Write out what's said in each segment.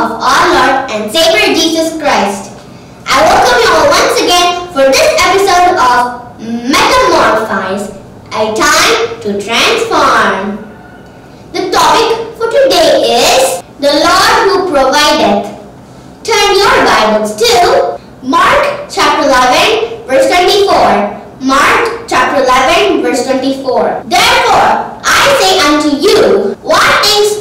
of our Lord and Savior Jesus Christ. I welcome you all once again for this episode of Metamorphize, a time to transform. The topic for today is the Lord who provideth. Turn your Bibles to Mark chapter 11 verse 24. Mark chapter 11 verse 24. Therefore I say unto you, what ye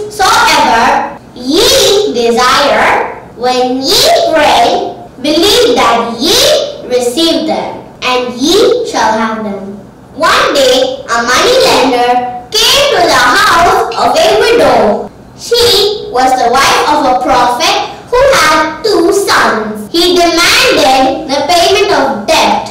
desire, when ye pray, believe that ye receive them, and ye shall have them. One day, a money lender came to the house of a widow. She was the wife of a prophet who had two sons. He demanded the payment of debt.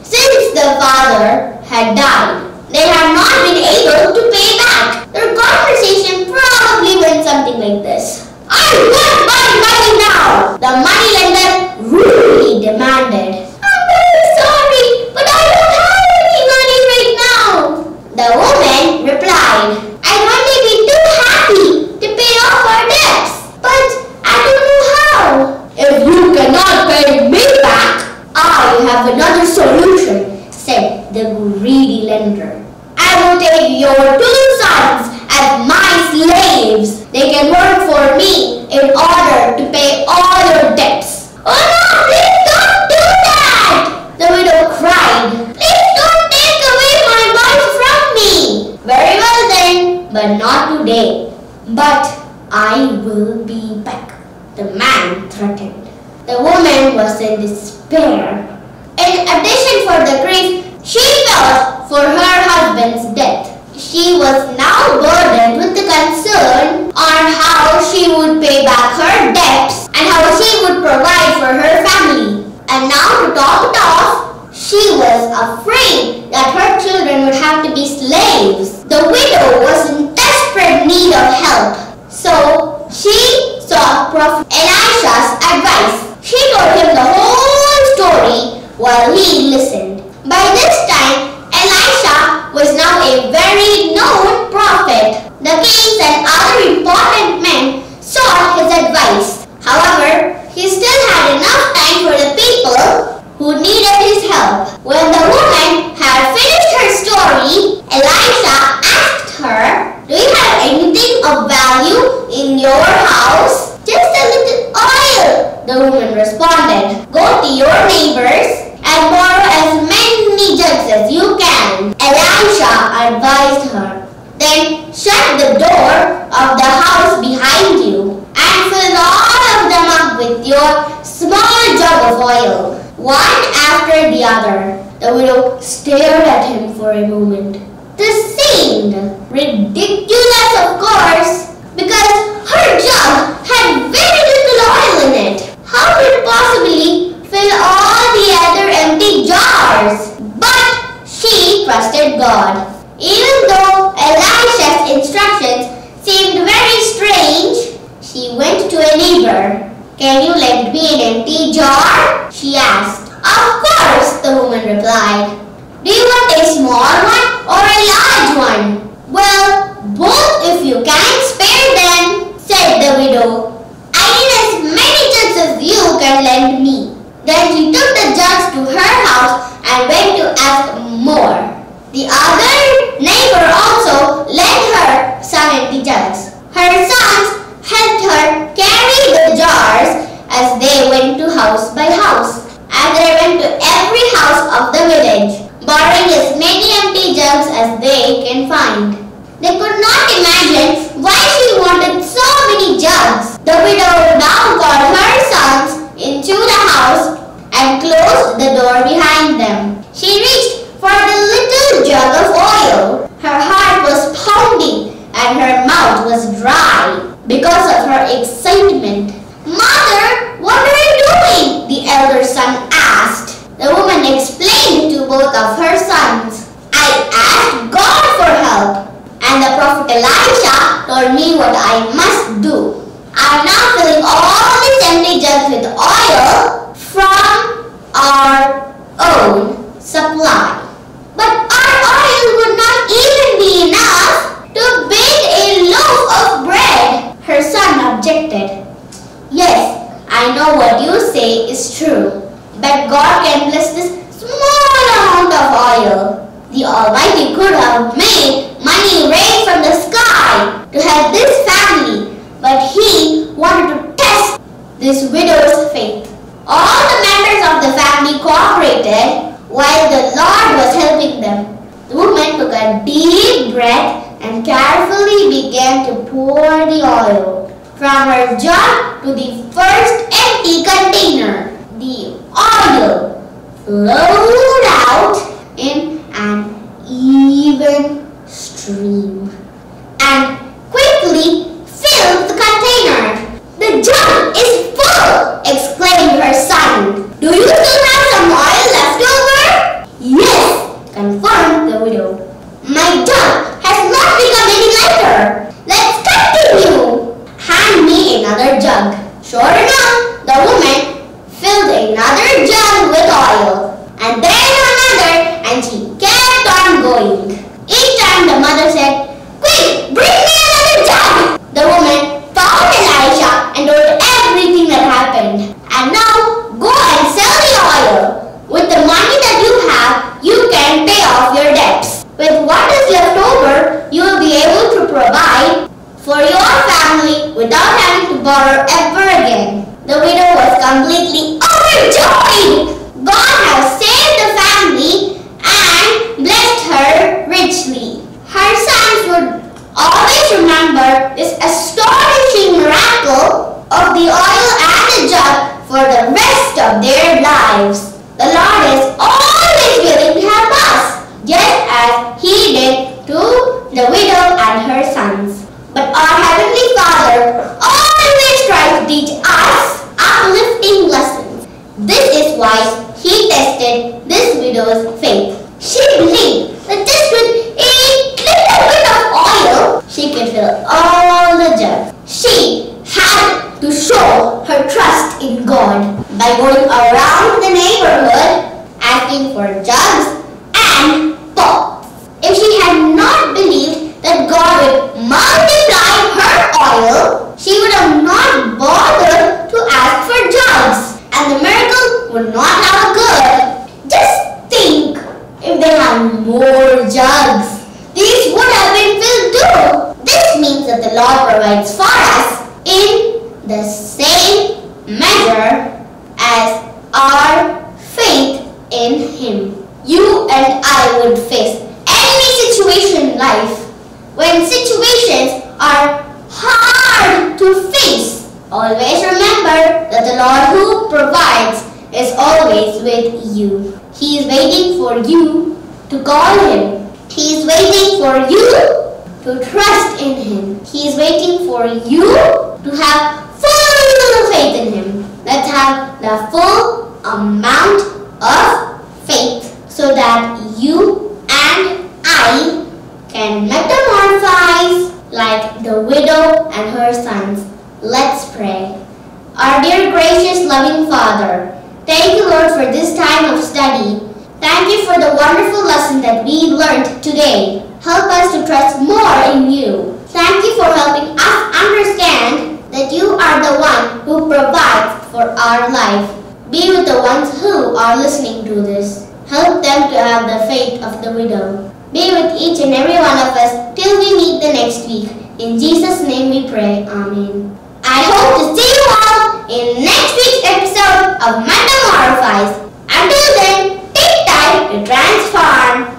Since the father had died, they had not been able to pay back. Their conversation probably went something like this. The money lender rudely demanded. I'm very sorry, but I don't have any money right now. The woman replied, I'd only be too happy to pay off our debts, but I don't know how. If you cannot pay me back, I have another solution, said the greedy lender. I will take your two sons as my slaves. They can work for me in order to pay all your debts. Oh no, please don't do that! The widow cried. Please don't take away my wife from me. Very well then, but not today. But I will be back. The man threatened. The woman was in despair. In addition for the grief she felt for her husband's death, she was now burdened with the concern on how she would pay back her debts and how she would provide for her family. And now to top it off, she was afraid that her children would have to be slaves. The widow was in desperate need of help. So she sought Prophet Elisha's advice. She told him the whole story while he listened. By this time, Elisha was now a very known prophet. The kings and other important men sought his advice. However, he still had enough time for the people who needed his help. When the woman had finished her story, Elisha asked her, Do you have anything of value in your house? Just a little oil, the woman responded. Go to your neighbors and borrow as many jugs as you can. Elisha advised her. Then shut the door of the house behind you and fill all of them up with your small jug of oil, one after the other. The widow stared at him for a moment. This seemed ridiculous, of course, because her jug had very little oil in it. How could it possibly fill all the other empty jars? But she trusted God. Even though Elisha's instructions seemed very strange, she went Can you lend me an empty jar? She asked. Of course, the woman replied. Do you want a small one or a large one? Well, both if you can spare them, said the widow. I need as many jugs as you can lend me. Then she took the jugs to her house and went to ask more. The other neighbor also lent her some empty jugs. Her sons helped her carry the jars as they went to house by house. And they went to every house of the village, borrowing as many empty jugs as they can find. They could not imagine why she wanted so many jugs. The widow now called her sons into the house and closed the door behind them. She reached for the little jug of oil. Her heart was pounding and her mouth was dry because of her excitement. told me what I must do. I'm now filling all these empty jugs with oil from our own supply. But our oil would not even be enough to bake a loaf of bread, her son objected. Yes, I know what you say is true, but God can bless this small amount of oil. The Almighty could have made money rain from the sky to help this family, but He wanted to test this widow's faith. All the members of the family cooperated while the Lord was helping them. The woman took a deep breath and carefully began to pour the oil from her jug to the first empty container. The oil flowed out in an even stream and quickly filled the container. The jug is full, exclaimed her son. Do you still have some oil left over? Yes, confirmed the widow. My jug has not become any lighter. Let's continue. Hand me another jug. Sure enough, the woman filled another jug with oil. And then another and she kept on going. Each time the mother said, Quick, bring me another jug. The woman found Elisha and told everything that happened. And now go and sell the oil. With the money that you have, you can pay off your debts. With what is left over, you will be able to provide for your family without having to borrow ever again. The widow was completely overjoyed. God has saved the family and blessed her richly. Her sons would always remember this astonishing miracle of the oil and the jug for the rest of their lives. The Lord is always willing to help us, just as He did to the widow and her sons. But our Heavenly Father teach us uplifting lessons. This is why He tested this widow's faith. She believed that just with a little bit of oil, she could fill all the jug. She had to show her trust in God by going around the neighborhood asking for jugs and pots. If she had not believed that God would multiply her oil, she would have not bothered to ask for jugs and the miracle would not have occurred. Just think if they had more jugs. These would have been filled too. This means that the Lord provides for us in the same measure as our faith in Him. You and I would face any situation in life when situations are hard to face. Always remember that the Lord who provides is always with you. He is waiting for you to call Him. He is waiting for you to trust in Him. He is waiting for you to have full faith in Him. Let's have the full amount of faith so that you and I can metamorphose like the widow and her sons. Let's pray. Our dear gracious loving Father, thank you Lord for this time of study. Thank you for the wonderful lesson that we learned today. Help us to trust more in you. Thank you for helping us understand that you are the one who provides for our life. Be with the ones who are listening to this. Help them to have the faith of the widow. Be with each and every one of us till we meet the next week. In Jesus' name we pray. Amen. I hope to see you all in next week's episode of Metamorphize. Until then, take time to transform.